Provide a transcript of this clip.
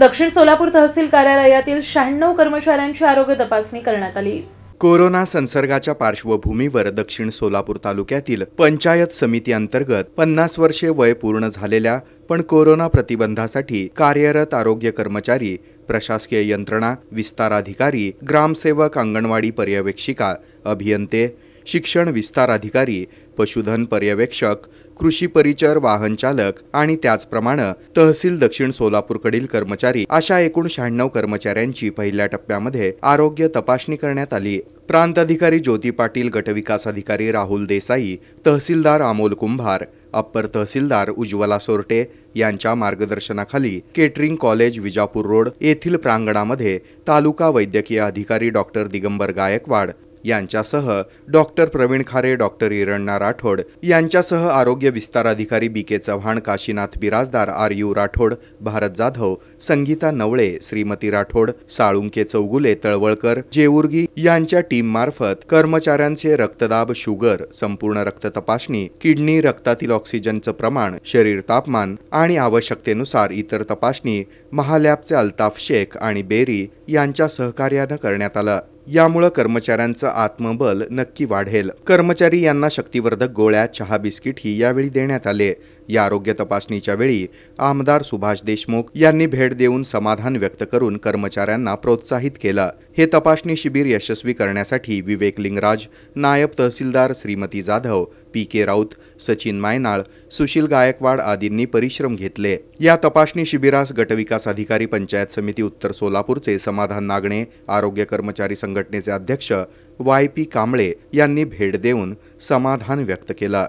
दक्षिण सोलापूर तहसील कार्यालयातील शहाण्णव कर्मचाऱ्यांची आरोग्य तपासणी करण्यात आली. कोरोना संसर्गाच्या पार्श्वभूमीवर दक्षिण सोलापूर तालुक्यातील पंचायत समिती अंतर्गत पन्नास वर्षे वय पूर्ण झालेल्या पण कोरोना प्रतिबंधासाठी कार्यरत आरोग्य कर्मचारी प्रशासकीय यंत्रणा विस्ताराधिकारी ग्रामसेवक अंगणवाडी पर्यवेक्षिका अभियंते शिक्षण विस्तार अधिकारी पशुधन पर्यवेक्षक कृषी परिचर वाहन चालक आणि त्याचप्रमाणे तहसील दक्षिण सोलापूरकडील कर्मचारी अशा एकूण शहाण्णव कर्मचाऱ्यांची पहिल्या टप्प्यामध्ये आरोग्य तपासणी करण्यात आली. प्रांत अधिकारी ज्योती पाटील गटविकास अधिकारी राहुल देसाई तहसीलदार अमोल कुंभार अप्पर तहसीलदार उज्ज्वला सोरटे यांच्या मार्गदर्शनाखाली केटरिंग कॉलेज विजापूर रोड येथील प्रांगणामध्ये तालुका वैद्यकीय अधिकारी डॉक्टर दिगंबर गायकवाड यांच्यासह डॉक्टर प्रवीण खारे डॉक्टर इरण्णा राठोड यांच्यासह आरोग्य विस्तार अधिकारी B. K. Chavan Kashinath Birajdar R. U. Rathod Bharat Jadhav Sangita Navale Shrimati Rathod Salunke Chougule Talwalkar Jeurgi यांच्या टीममार्फत कर्मचाऱ्यांचे रक्तदाब शुगर संपूर्ण रक्त तपासणी किडनी रक्तातील ऑक्सिजनचं प्रमाण शरीर तापमान आणि आवश्यकतेनुसार इतर तपासणी महालॅबचे अल्ताफ शेख आणि बेरी यांच्या सहकार्यानं करण्यात आलं. यामुळं कर्मचाऱ्यांचं आत्मबल नक्की वाढेल. कर्मचारी यांना शक्तिवर्धक गोळ्या चहा बिस्किट ही यावेळी देण्यात आले. या आरोग्य तपासणीच्या वेळी आमदार सुभाष देशमुख यांनी भेट देऊन समाधान व्यक्त करून कर्मचाऱ्यांना प्रोत्साहित केलं. हे तपासणी शिबिर यशस्वी करण्यासाठी विवेक लिंगराज नायब तहसीलदार श्रीमती जाधव पी के राऊत सचिन मायनाळ सुशील गायकवाड आदींनी परिश्रम घेतले. या तपासणी शिबिरास गटविकास अधिकारी पंचायत समिती उत्तर सोलापूरचे समाधान नागणे आरोग्य कर्मचारी संघटनेचे अध्यक्ष वाय पी कांबळे यांनी भेट देऊन समाधान व्यक्त केलं.